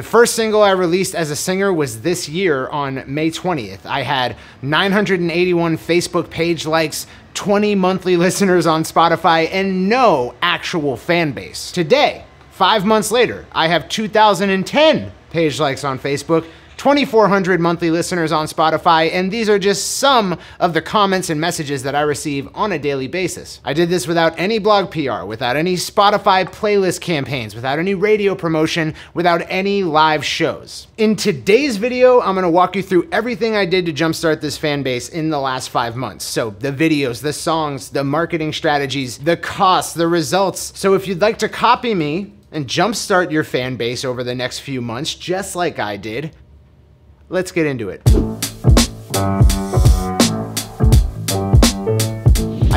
The first single I released as a singer was this year on May 20th. I had 981 Facebook page likes, 20 monthly listeners on Spotify, and no actual fan base. Today, five months later, I have 2,010 page likes on Facebook, 2,400 monthly listeners on Spotify, and these are just some of the comments and messages that I receive on a daily basis. I did this without any blog PR, without any Spotify playlist campaigns, without any radio promotion, without any live shows. In today's video, I'm gonna walk you through everything I did to jumpstart this fan base in the last five months. So the videos, the songs, the marketing strategies, the costs, the results. So if you'd like to copy me, and jumpstart your fan base over the next few months, just like I did, Let's get into it.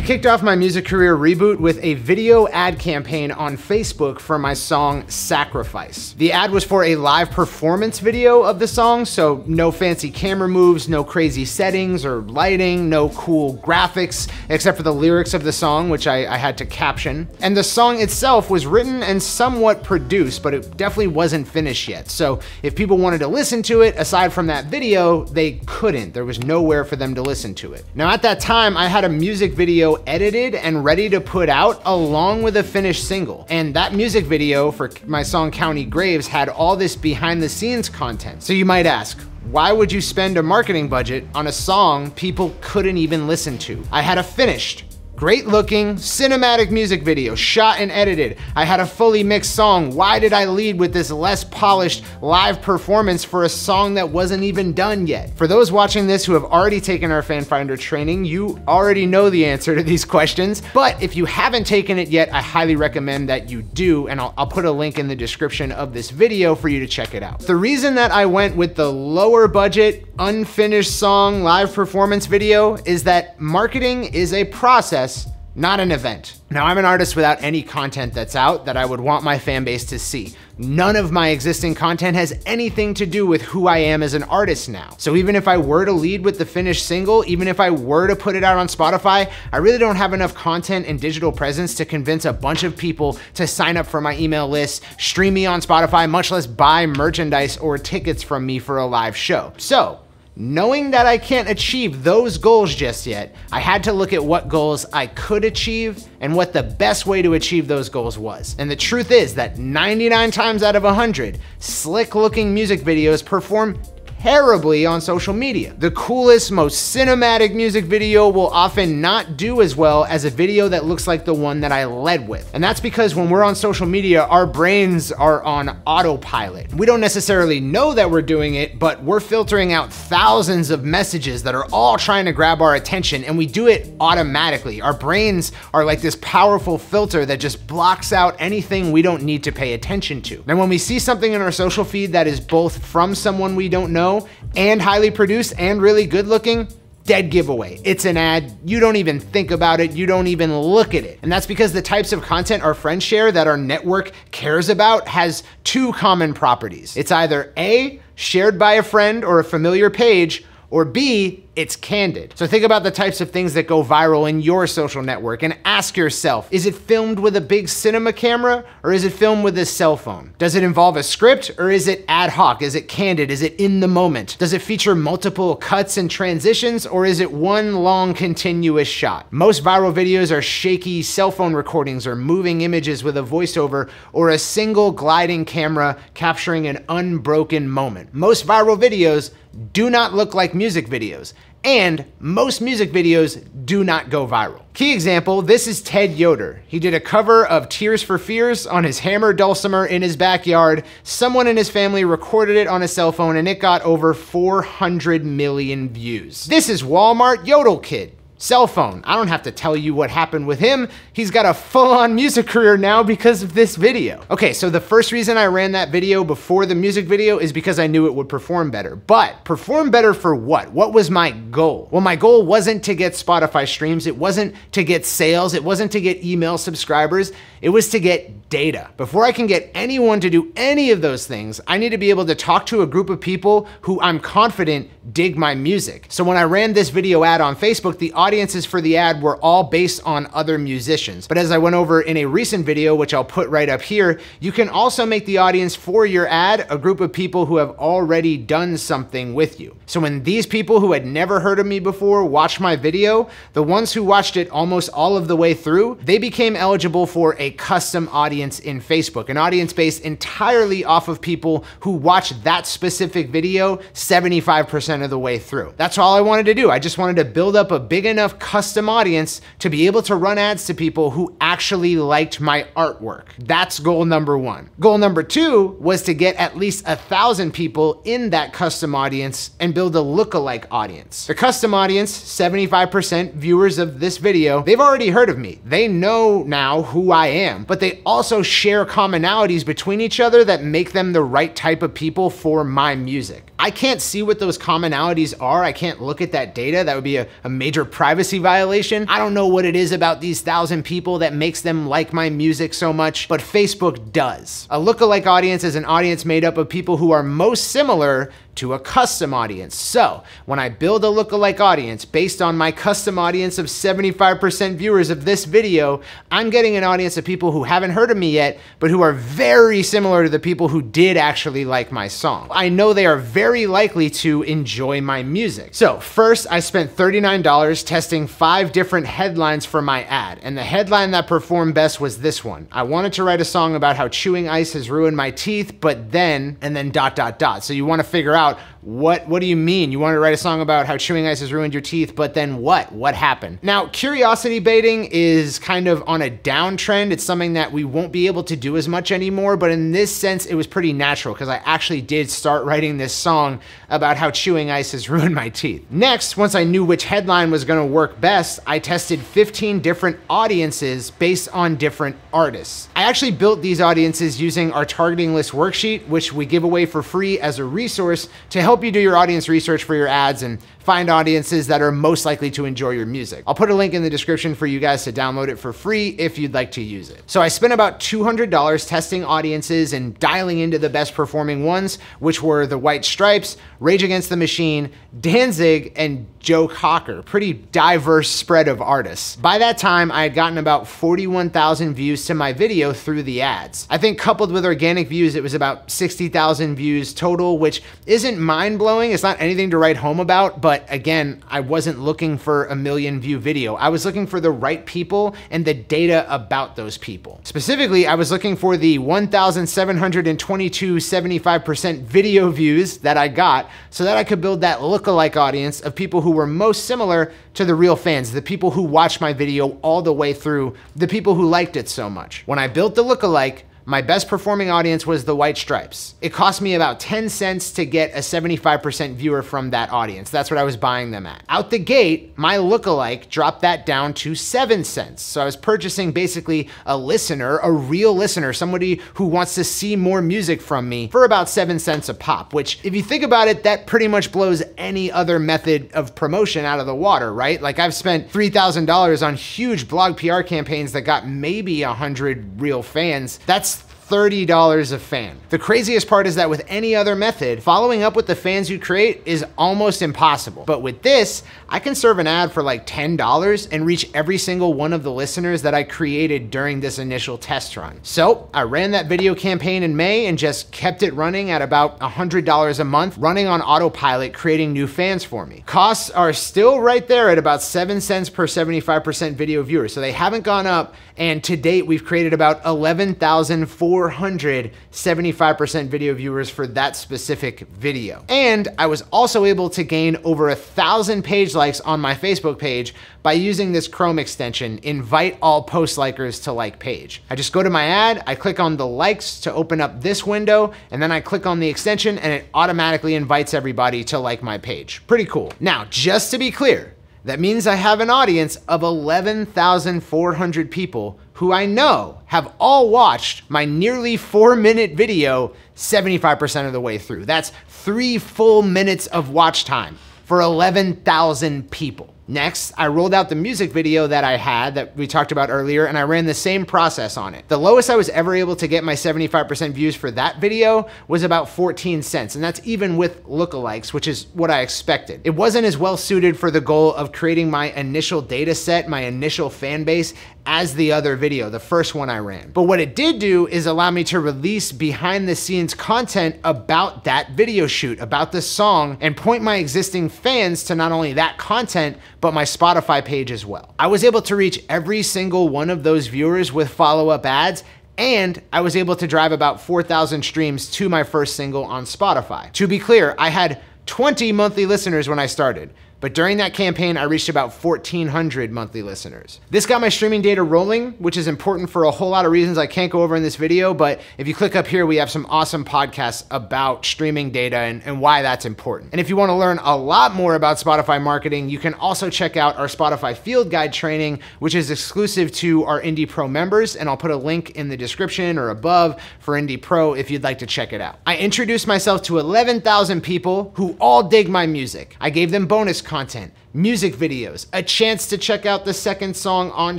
I kicked off my music career reboot with a video ad campaign on Facebook for my song Sacrifice. The ad was for a live performance video of the song, so no fancy camera moves, no crazy settings or lighting, no cool graphics, except for the lyrics of the song, which I, I had to caption. And the song itself was written and somewhat produced, but it definitely wasn't finished yet. So if people wanted to listen to it, aside from that video, they couldn't. There was nowhere for them to listen to it. Now at that time, I had a music video edited and ready to put out along with a finished single. And that music video for my song County Graves had all this behind the scenes content. So you might ask, why would you spend a marketing budget on a song people couldn't even listen to? I had a finished, Great looking, cinematic music video, shot and edited. I had a fully mixed song. Why did I lead with this less polished live performance for a song that wasn't even done yet? For those watching this who have already taken our Fan Finder training, you already know the answer to these questions. But if you haven't taken it yet, I highly recommend that you do, and I'll, I'll put a link in the description of this video for you to check it out. The reason that I went with the lower budget, unfinished song live performance video is that marketing is a process not an event. Now, I'm an artist without any content that's out that I would want my fan base to see. None of my existing content has anything to do with who I am as an artist now. So even if I were to lead with the finished single, even if I were to put it out on Spotify, I really don't have enough content and digital presence to convince a bunch of people to sign up for my email list, stream me on Spotify, much less buy merchandise or tickets from me for a live show. So Knowing that I can't achieve those goals just yet, I had to look at what goals I could achieve and what the best way to achieve those goals was. And the truth is that 99 times out of 100, slick looking music videos perform terribly on social media. The coolest, most cinematic music video will often not do as well as a video that looks like the one that I led with. And that's because when we're on social media, our brains are on autopilot. We don't necessarily know that we're doing it, but we're filtering out thousands of messages that are all trying to grab our attention and we do it automatically. Our brains are like this powerful filter that just blocks out anything we don't need to pay attention to. And when we see something in our social feed that is both from someone we don't know know and highly produced and really good looking, dead giveaway. It's an ad. You don't even think about it. You don't even look at it. And that's because the types of content our friends share that our network cares about has two common properties. It's either A, shared by a friend or a familiar page, or B, it's candid. So think about the types of things that go viral in your social network and ask yourself, is it filmed with a big cinema camera or is it filmed with a cell phone? Does it involve a script or is it ad hoc? Is it candid? Is it in the moment? Does it feature multiple cuts and transitions or is it one long continuous shot? Most viral videos are shaky cell phone recordings or moving images with a voiceover or a single gliding camera capturing an unbroken moment. Most viral videos do not look like music videos and most music videos do not go viral. Key example, this is Ted Yoder. He did a cover of Tears for Fears on his Hammer dulcimer in his backyard. Someone in his family recorded it on a cell phone and it got over 400 million views. This is Walmart Yodel Kid. Cell phone. I don't have to tell you what happened with him. He's got a full-on music career now because of this video. Okay, so the first reason I ran that video before the music video is because I knew it would perform better. But perform better for what? What was my goal? Well, my goal wasn't to get Spotify streams. It wasn't to get sales. It wasn't to get email subscribers. It was to get data. Before I can get anyone to do any of those things, I need to be able to talk to a group of people who I'm confident dig my music. So when I ran this video ad on Facebook, the audience audiences for the ad were all based on other musicians. But as I went over in a recent video, which I'll put right up here, you can also make the audience for your ad a group of people who have already done something with you. So when these people who had never heard of me before watched my video, the ones who watched it almost all of the way through, they became eligible for a custom audience in Facebook, an audience based entirely off of people who watched that specific video 75% of the way through. That's all I wanted to do. I just wanted to build up a big enough custom audience to be able to run ads to people who actually liked my artwork. That's goal number one. Goal number two was to get at least a thousand people in that custom audience and build a lookalike audience. The custom audience, 75% viewers of this video, they've already heard of me. They know now who I am, but they also share commonalities between each other that make them the right type of people for my music. I can't see what those commonalities are. I can't look at that data. That would be a, a, major privacy violation. I don't know what it is about these thousand people that makes them like my music so much, but Facebook does. A lookalike audience is an audience made up of people who are most similar to a custom audience. So when I build a lookalike audience based on my custom audience of 75% viewers of this video, I'm getting an audience of people who haven't heard of me yet, but who are very similar to the people who did actually like my song. I know they are very likely to enjoy my music. So first I spent $39 testing five different headlines for my ad. And the headline that performed best was this one. I wanted to write a song about how chewing ice has ruined my teeth, but then, and then dot, dot, dot. So you wanna figure out out what what do you mean? You wanted to write a song about how chewing ice has ruined your teeth, but then what? What happened? Now, curiosity baiting is kind of on a downtrend. It's something that we won't be able to do as much anymore, but in this sense, it was pretty natural because I actually did start writing this song about how chewing ice has ruined my teeth. Next, once I knew which headline was gonna work best, I tested 15 different audiences based on different artists. I actually built these audiences using our targeting list worksheet, which we give away for free as a resource to help you do your audience research for your ads and find audiences that are most likely to enjoy your music. I'll put a link in the description for you guys to download it for free if you'd like to use it. So I spent about $200 testing audiences and dialing into the best performing ones, which were the White Stripes, Rage Against the Machine, Danzig, and Joe Cocker. Pretty diverse spread of artists. By that time, I had gotten about 41,000 views to my video through the ads. I think coupled with organic views, it was about 60,000 views total, which isn't mind blowing. It's not anything to write home about, but again, I wasn't looking for a million view video. I was looking for the right people and the data about those people. Specifically, I was looking for the 1,722 75% video views that I got so that I could build that lookalike audience of people who were most similar to the real fans, the people who watched my video all the way through, the people who liked it so much. When I built the lookalike, my best performing audience was the White Stripes. It cost me about 10 cents to get a 75% viewer from that audience. That's what I was buying them at. Out the gate, my lookalike dropped that down to 7 cents. So I was purchasing basically a listener, a real listener, somebody who wants to see more music from me for about 7 cents a pop, which if you think about it, that pretty much blows any other method of promotion out of the water, right? Like I've spent $3,000 on huge blog PR campaigns that got maybe 100 real fans. That's $30 a fan. The craziest part is that with any other method, following up with the fans you create is almost impossible. But with this, I can serve an ad for like $10 and reach every single one of the listeners that I created during this initial test run. So I ran that video campaign in May and just kept it running at about $100 a month, running on autopilot, creating new fans for me. Costs are still right there at about 7 cents per 75% video viewer. So they haven't gone up. And to date, we've created about 11,400 475% video viewers for that specific video. And I was also able to gain over a thousand page likes on my Facebook page by using this Chrome extension, invite all post likers to like page. I just go to my ad, I click on the likes to open up this window, and then I click on the extension and it automatically invites everybody to like my page. Pretty cool. Now, just to be clear, that means I have an audience of 11,400 people who I know have all watched my nearly four minute video 75% of the way through. That's three full minutes of watch time for 11,000 people. Next, I rolled out the music video that I had that we talked about earlier, and I ran the same process on it. The lowest I was ever able to get my 75% views for that video was about 14 cents, and that's even with lookalikes, which is what I expected. It wasn't as well suited for the goal of creating my initial data set, my initial fan base, as the other video, the first one I ran. But what it did do is allow me to release behind the scenes content about that video shoot, about the song, and point my existing fans to not only that content, but my Spotify page as well. I was able to reach every single one of those viewers with follow-up ads and I was able to drive about 4,000 streams to my first single on Spotify. To be clear, I had 20 monthly listeners when I started. But during that campaign, I reached about 1,400 monthly listeners. This got my streaming data rolling, which is important for a whole lot of reasons I can't go over in this video. But if you click up here, we have some awesome podcasts about streaming data and, and why that's important. And if you wanna learn a lot more about Spotify marketing, you can also check out our Spotify Field Guide training, which is exclusive to our Indie Pro members. And I'll put a link in the description or above for Indie Pro if you'd like to check it out. I introduced myself to 11,000 people who all dig my music. I gave them bonus content, music videos, a chance to check out the second song on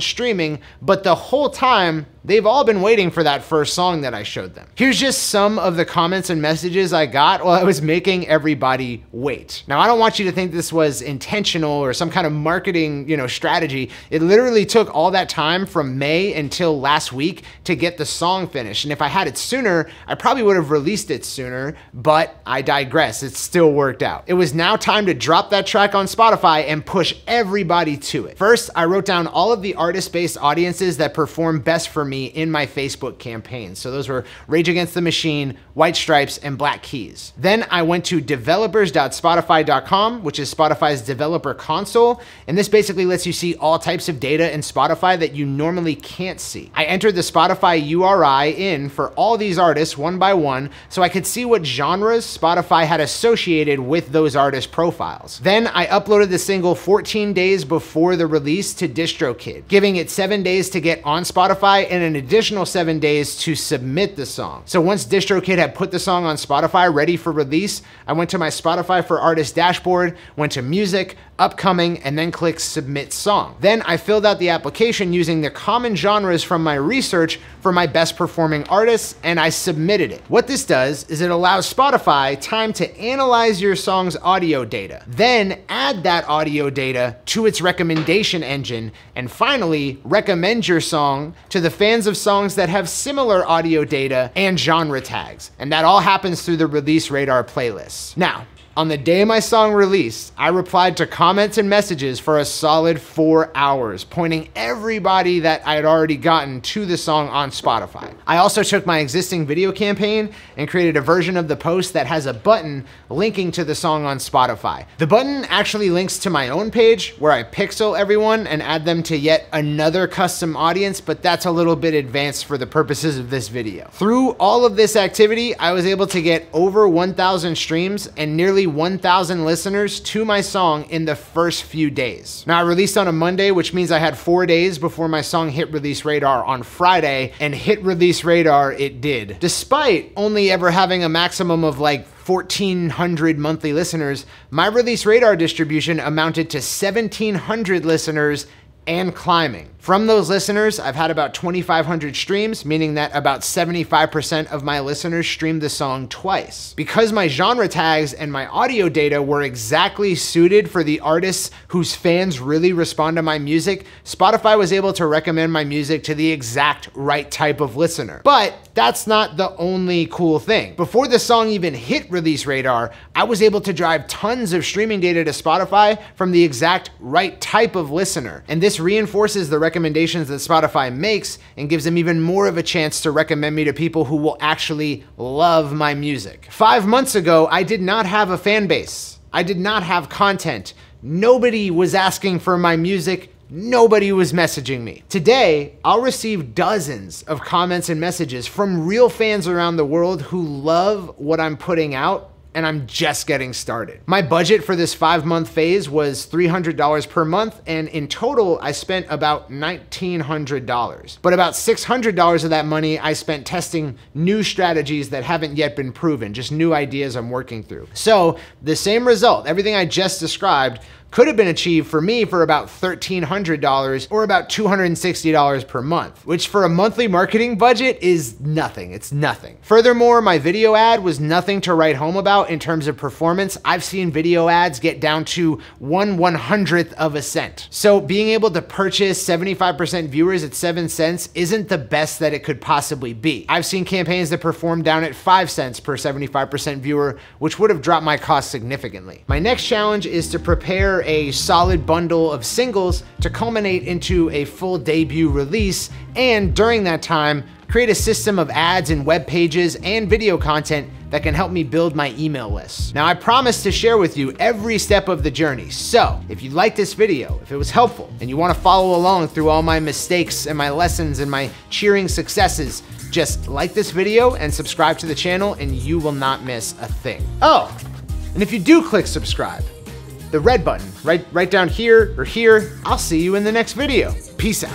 streaming, but the whole time, they've all been waiting for that first song that I showed them. Here's just some of the comments and messages I got while I was making everybody wait. Now, I don't want you to think this was intentional or some kind of marketing, you know, strategy. It literally took all that time from May until last week to get the song finished. And if I had it sooner, I probably would have released it sooner, but I digress. It still worked out. It was now time to drop that track on Spotify and push everybody to it. First, I wrote down all of the artist-based audiences that perform best for me in my Facebook campaign. So those were Rage Against the Machine, White Stripes, and Black Keys. Then I went to developers.spotify.com, which is Spotify's developer console. And this basically lets you see all types of data in Spotify that you normally can't see. I entered the Spotify URI in for all these artists one by one, so I could see what genres Spotify had associated with those artist profiles. Then I uploaded the single 14 days before the release to DistroKid, giving it seven days to get on Spotify and an additional seven days to submit the song. So once DistroKid had put the song on Spotify ready for release, I went to my Spotify for Artists dashboard, went to music, upcoming, and then clicked submit song. Then I filled out the application using the common genres from my research for my best performing artists, and I submitted it. What this does is it allows Spotify time to analyze your song's audio data, then add that audio data to its recommendation engine, and finally recommend your song to the fans of songs that have similar audio data and genre tags. And that all happens through the Release Radar playlist. Now, on the day my song released, I replied to comments and messages for a solid four hours, pointing everybody that I had already gotten to the song on Spotify. I also took my existing video campaign and created a version of the post that has a button linking to the song on Spotify. The button actually links to my own page where I pixel everyone and add them to yet another custom audience, but that's a little bit advanced for the purposes of this video. Through all of this activity, I was able to get over 1,000 streams and nearly nearly 1,000 listeners to my song in the first few days. Now, I released on a Monday, which means I had four days before my song hit release radar on Friday, and hit release radar it did. Despite only ever having a maximum of like 1,400 monthly listeners, my release radar distribution amounted to 1,700 listeners and climbing. From those listeners, I've had about 2,500 streams, meaning that about 75% of my listeners streamed the song twice. Because my genre tags and my audio data were exactly suited for the artists whose fans really respond to my music, Spotify was able to recommend my music to the exact right type of listener. But that's not the only cool thing. Before the song even hit release radar, I was able to drive tons of streaming data to Spotify from the exact right type of listener. And this reinforces the recommendations that Spotify makes and gives them even more of a chance to recommend me to people who will actually love my music. Five months ago, I did not have a fan base. I did not have content. Nobody was asking for my music. Nobody was messaging me. Today, I'll receive dozens of comments and messages from real fans around the world who love what I'm putting out and I'm just getting started. My budget for this five month phase was $300 per month, and in total, I spent about $1,900. But about $600 of that money I spent testing new strategies that haven't yet been proven, just new ideas I'm working through. So the same result, everything I just described, could have been achieved for me for about $1,300 or about $260 per month, which for a monthly marketing budget is nothing. It's nothing. Furthermore, my video ad was nothing to write home about in terms of performance. I've seen video ads get down to one one hundredth of a cent. So being able to purchase 75% viewers at seven cents isn't the best that it could possibly be. I've seen campaigns that perform down at five cents per 75% viewer, which would have dropped my cost significantly. My next challenge is to prepare a solid bundle of singles to culminate into a full debut release, and during that time, create a system of ads and web pages and video content that can help me build my email list. Now, I promise to share with you every step of the journey. So, if you like this video, if it was helpful, and you wanna follow along through all my mistakes and my lessons and my cheering successes, just like this video and subscribe to the channel and you will not miss a thing. Oh, and if you do click subscribe, the red button right, right down here or here, I'll see you in the next video. Peace out.